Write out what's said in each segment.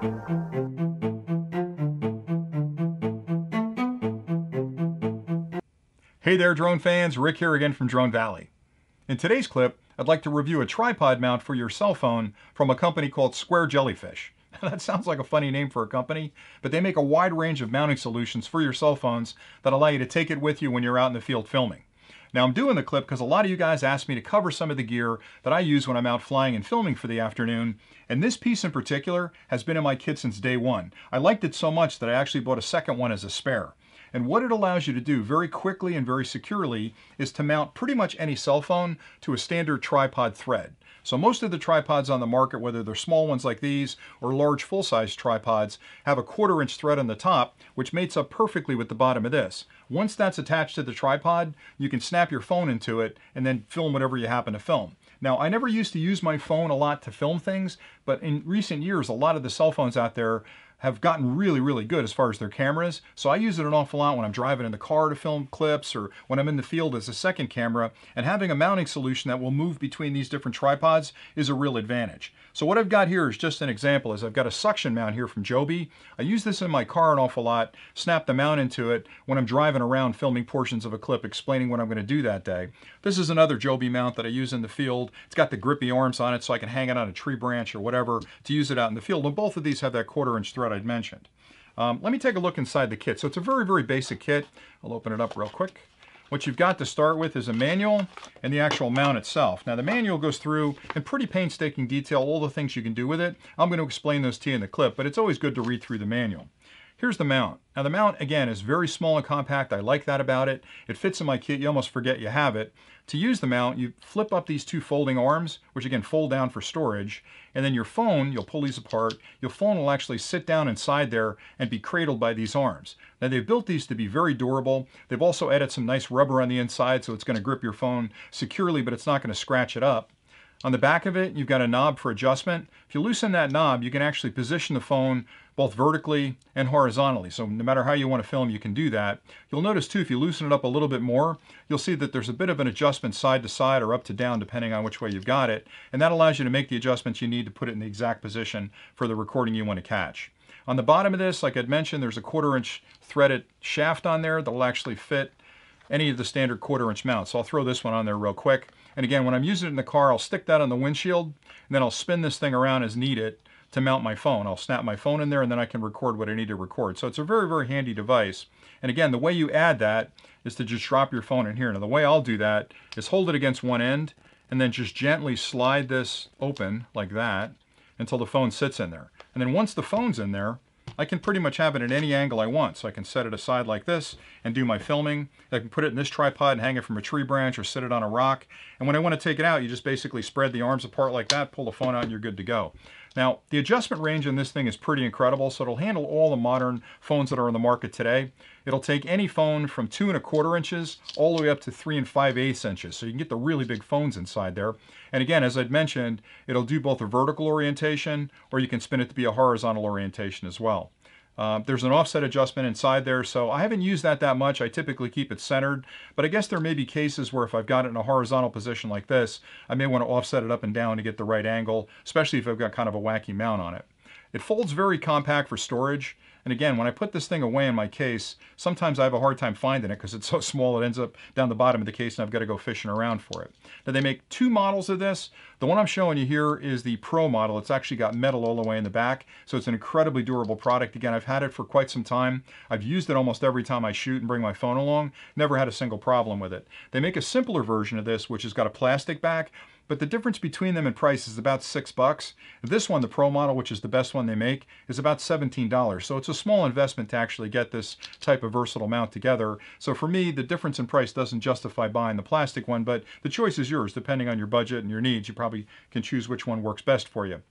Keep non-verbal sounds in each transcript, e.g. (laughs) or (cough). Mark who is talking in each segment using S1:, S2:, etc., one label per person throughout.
S1: Hey there drone fans, Rick here again from Drone Valley. In today's clip, I'd like to review a tripod mount for your cell phone from a company called Square Jellyfish. (laughs) that sounds like a funny name for a company, but they make a wide range of mounting solutions for your cell phones that allow you to take it with you when you're out in the field filming. Now I'm doing the clip because a lot of you guys asked me to cover some of the gear that I use when I'm out flying and filming for the afternoon, and this piece in particular has been in my kit since day one. I liked it so much that I actually bought a second one as a spare. And what it allows you to do very quickly and very securely is to mount pretty much any cell phone to a standard tripod thread. So most of the tripods on the market, whether they're small ones like these or large full-size tripods, have a quarter inch thread on the top, which mates up perfectly with the bottom of this. Once that's attached to the tripod, you can snap your phone into it and then film whatever you happen to film. Now, I never used to use my phone a lot to film things, but in recent years, a lot of the cell phones out there have gotten really, really good as far as their cameras. So I use it an awful lot when I'm driving in the car to film clips or when I'm in the field as a second camera. And having a mounting solution that will move between these different tripods is a real advantage. So what I've got here is just an example is I've got a suction mount here from Joby. I use this in my car an awful lot, snap the mount into it when I'm driving around filming portions of a clip explaining what I'm going to do that day. This is another Joby mount that I use in the field. It's got the grippy arms on it so I can hang it on a tree branch or whatever to use it out in the field. And both of these have that quarter inch thread I'd mentioned. Um, let me take a look inside the kit. So it's a very, very basic kit. I'll open it up real quick. What you've got to start with is a manual and the actual mount itself. Now the manual goes through in pretty painstaking detail all the things you can do with it. I'm going to explain those to you in the clip, but it's always good to read through the manual. Here's the mount. Now the mount, again, is very small and compact. I like that about it. It fits in my kit. You almost forget you have it. To use the mount, you flip up these two folding arms, which again fold down for storage, and then your phone, you'll pull these apart, your phone will actually sit down inside there and be cradled by these arms. Now they've built these to be very durable. They've also added some nice rubber on the inside so it's going to grip your phone securely, but it's not going to scratch it up. On the back of it, you've got a knob for adjustment. If you loosen that knob, you can actually position the phone both vertically and horizontally. So no matter how you want to film, you can do that. You'll notice too, if you loosen it up a little bit more, you'll see that there's a bit of an adjustment side to side or up to down, depending on which way you've got it. And that allows you to make the adjustments you need to put it in the exact position for the recording you want to catch. On the bottom of this, like I'd mentioned, there's a quarter inch threaded shaft on there that'll actually fit any of the standard quarter inch mounts. So I'll throw this one on there real quick. And again, when I'm using it in the car, I'll stick that on the windshield, and then I'll spin this thing around as needed to mount my phone. I'll snap my phone in there, and then I can record what I need to record. So it's a very, very handy device. And again, the way you add that is to just drop your phone in here. Now the way I'll do that is hold it against one end, and then just gently slide this open like that until the phone sits in there. And then once the phone's in there, I can pretty much have it at any angle I want. So I can set it aside like this and do my filming. I can put it in this tripod and hang it from a tree branch or sit it on a rock. And when I want to take it out, you just basically spread the arms apart like that, pull the phone out, and you're good to go. Now, the adjustment range on this thing is pretty incredible, so it'll handle all the modern phones that are on the market today. It'll take any phone from two and a quarter inches all the way up to three and five eighths inches, so you can get the really big phones inside there. And again, as I'd mentioned, it'll do both a vertical orientation, or you can spin it to be a horizontal orientation as well. Uh, there's an offset adjustment inside there, so I haven't used that that much. I typically keep it centered, but I guess there may be cases where if I've got it in a horizontal position like this, I may want to offset it up and down to get the right angle, especially if I've got kind of a wacky mount on it. It folds very compact for storage. And again, when I put this thing away in my case, sometimes I have a hard time finding it because it's so (laughs) small it ends up down the bottom of the case and I've got to go fishing around for it. Now they make two models of this. The one I'm showing you here is the Pro model. It's actually got metal all the way in the back, so it's an incredibly durable product. Again, I've had it for quite some time. I've used it almost every time I shoot and bring my phone along. Never had a single problem with it. They make a simpler version of this, which has got a plastic back, but the difference between them in price is about six bucks. This one, the Pro model, which is the best one they make, is about $17. So it's a small investment to actually get this type of versatile mount together. So for me, the difference in price doesn't justify buying the plastic one, but the choice is yours. Depending on your budget and your needs, you probably can choose which one works best for you.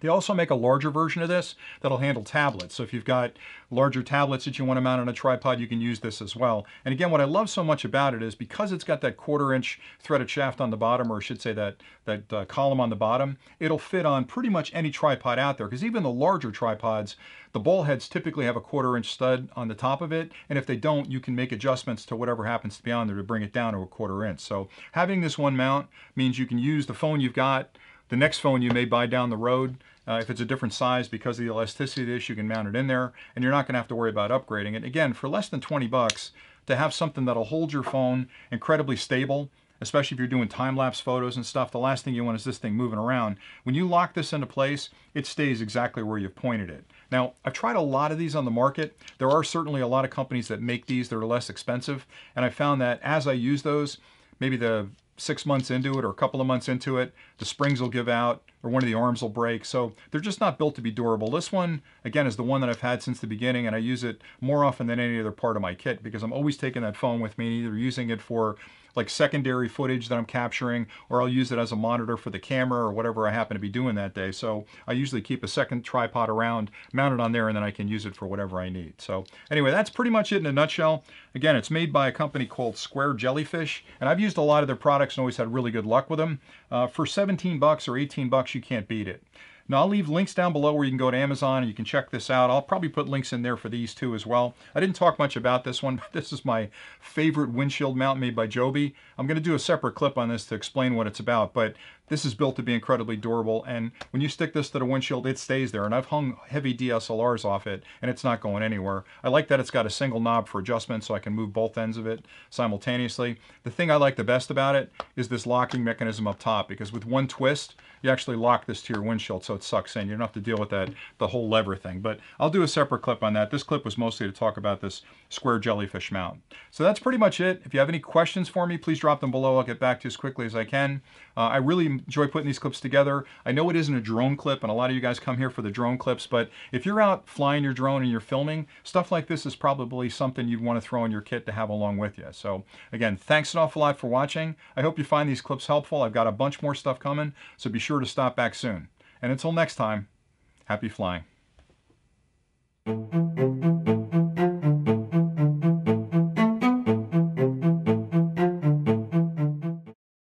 S1: They also make a larger version of this that'll handle tablets. So if you've got larger tablets that you want to mount on a tripod, you can use this as well. And again, what I love so much about it is because it's got that quarter inch threaded shaft on the bottom, or I should say that, that uh, column on the bottom, it'll fit on pretty much any tripod out there. Because even the larger tripods, the ball heads typically have a quarter inch stud on the top of it. And if they don't, you can make adjustments to whatever happens to be on there to bring it down to a quarter inch. So having this one mount means you can use the phone you've got, the next phone you may buy down the road. Uh, if it's a different size because of the elasticity of this, you can mount it in there and you're not going to have to worry about upgrading it. Again, for less than 20 bucks, to have something that'll hold your phone incredibly stable, especially if you're doing time-lapse photos and stuff, the last thing you want is this thing moving around. When you lock this into place, it stays exactly where you've pointed it. Now, I've tried a lot of these on the market. There are certainly a lot of companies that make these that are less expensive, and I found that as I use those, maybe the six months into it or a couple of months into it, the springs will give out or one of the arms will break. So they're just not built to be durable. This one, again, is the one that I've had since the beginning and I use it more often than any other part of my kit because I'm always taking that phone with me, either using it for like secondary footage that I'm capturing, or I'll use it as a monitor for the camera or whatever I happen to be doing that day. So I usually keep a second tripod around, mounted on there, and then I can use it for whatever I need. So anyway, that's pretty much it in a nutshell. Again, it's made by a company called Square Jellyfish, and I've used a lot of their products and always had really good luck with them. Uh, for 17 bucks or 18 bucks, you can't beat it. Now I'll leave links down below where you can go to Amazon and you can check this out. I'll probably put links in there for these two as well. I didn't talk much about this one, (laughs) but this is my favorite windshield mount made by Joby. I'm going to do a separate clip on this to explain what it's about, but this is built to be incredibly durable, and when you stick this to the windshield, it stays there. And I've hung heavy DSLRs off it, and it's not going anywhere. I like that it's got a single knob for adjustment, so I can move both ends of it simultaneously. The thing I like the best about it is this locking mechanism up top, because with one twist, you actually lock this to your windshield so it sucks in. You don't have to deal with that, the whole lever thing. But I'll do a separate clip on that. This clip was mostly to talk about this square jellyfish mount. So that's pretty much it. If you have any questions for me, please drop them below. I'll get back to you as quickly as I can. Uh, I really enjoy putting these clips together. I know it isn't a drone clip, and a lot of you guys come here for the drone clips, but if you're out flying your drone and you're filming, stuff like this is probably something you'd want to throw in your kit to have along with you. So again, thanks an awful lot for watching. I hope you find these clips helpful. I've got a bunch more stuff coming, so be sure to stop back soon. And until next time, happy flying.